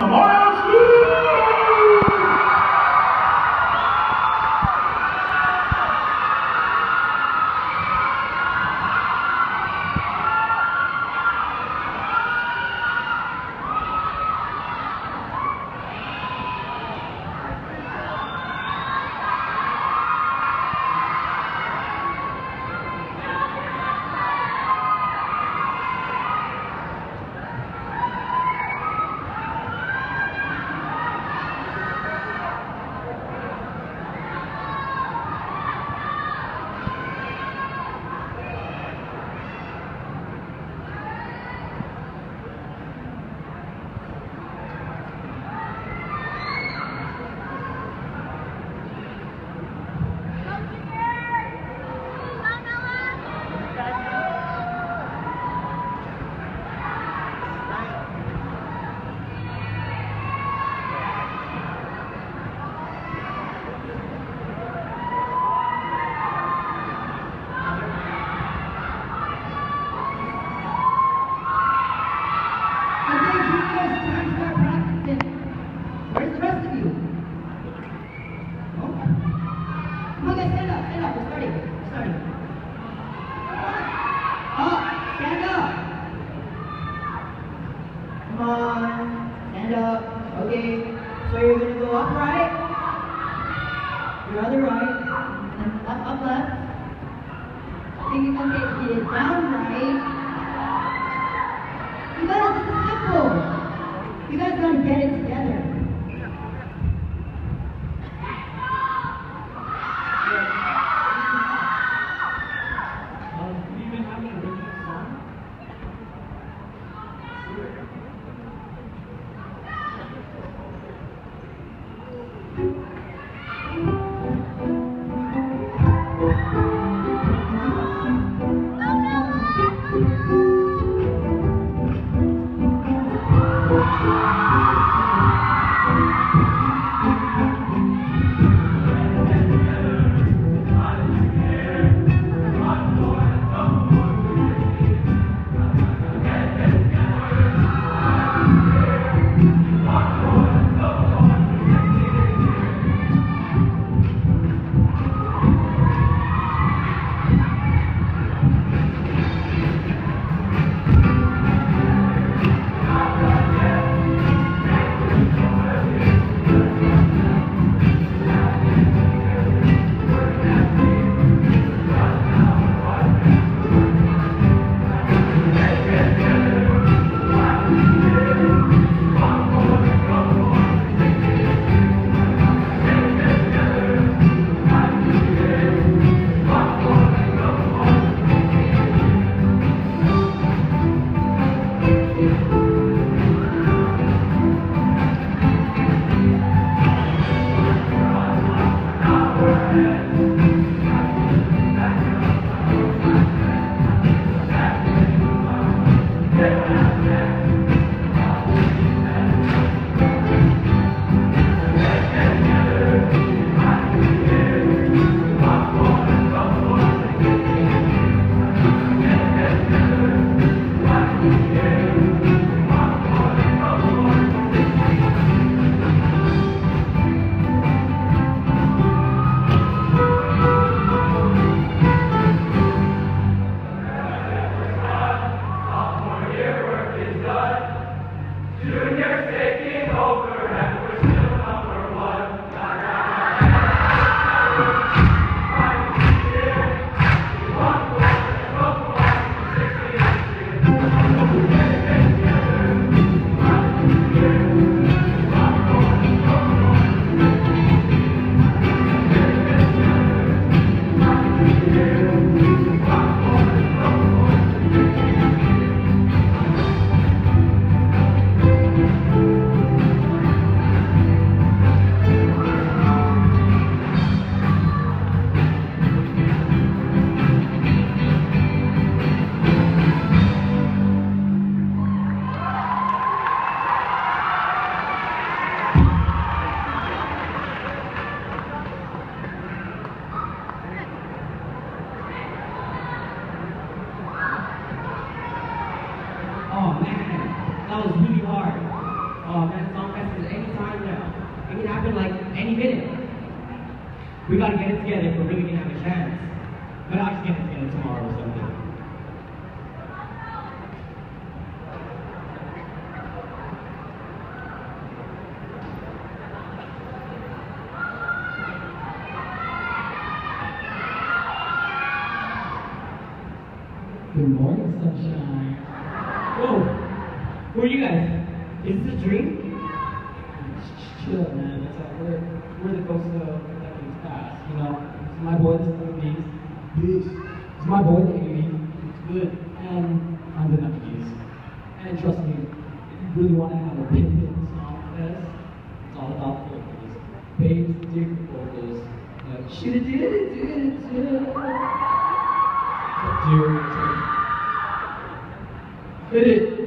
Thank It's really hard. Oh that song is any time now. It can happen like any minute. We gotta get it together if we're really gonna have a chance. But I'll just get it together tomorrow or something. Good morning, sunshine. Whoa. Who are you guys? Is this a dream? Chill, man. It's like we're we're the ghosts of everything's past. You know, it's my boy, the '70s. Peace. It's my boy, the '80s. It's good, and I'm the '90s. And trust me, if you really want to have a pivot song fest, it's all about vocals. Bass, dig vocals. Like, shoulda did it, did it, did it. Do it. Hit it.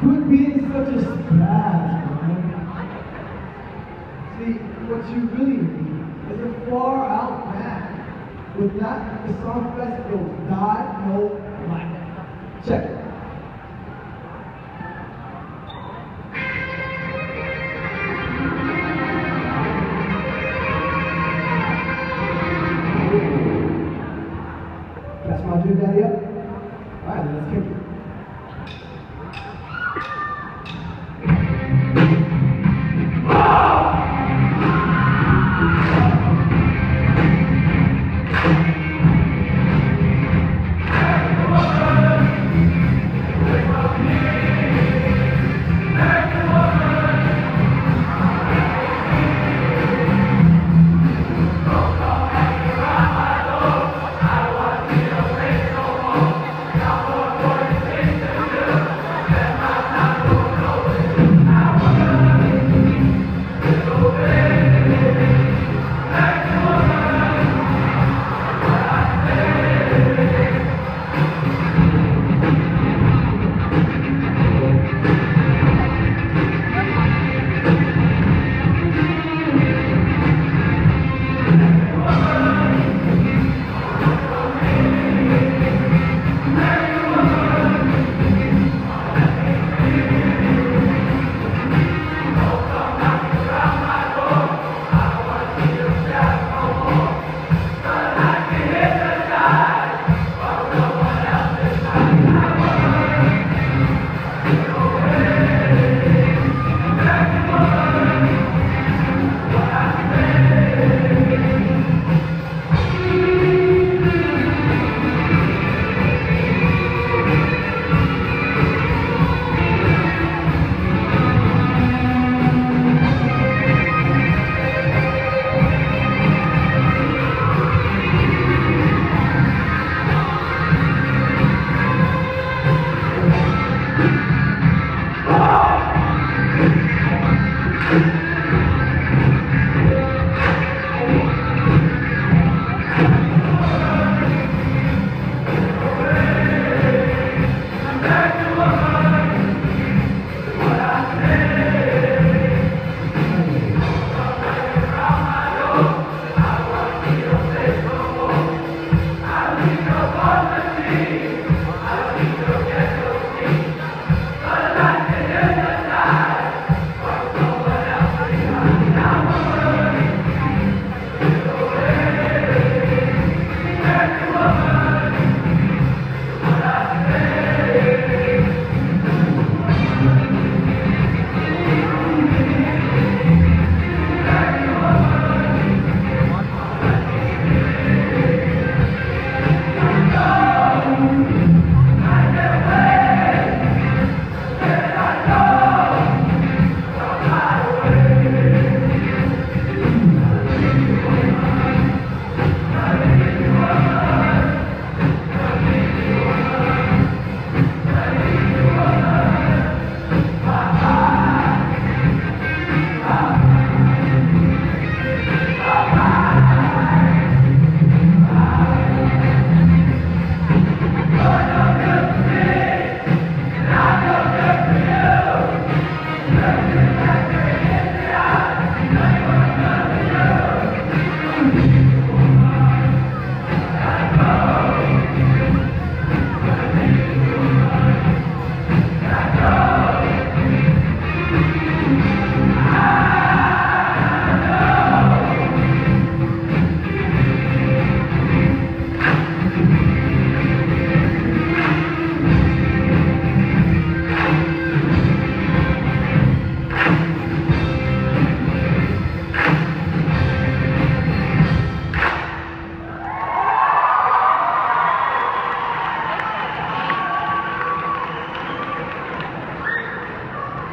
Quit being such a spaz, man. See, what you really need is a far out band. With that, the song fest goes die, no, black. Check it. That's my dude daddy up. Alright, let's kick it.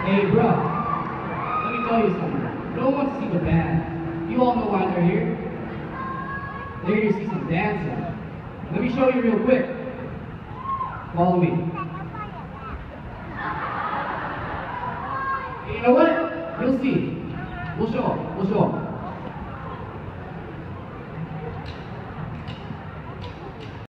Hey, bro. Let me tell you something. No one wants to see the band. You all know why they're here. They're here to see some dancing. Let me show you real quick. Follow me.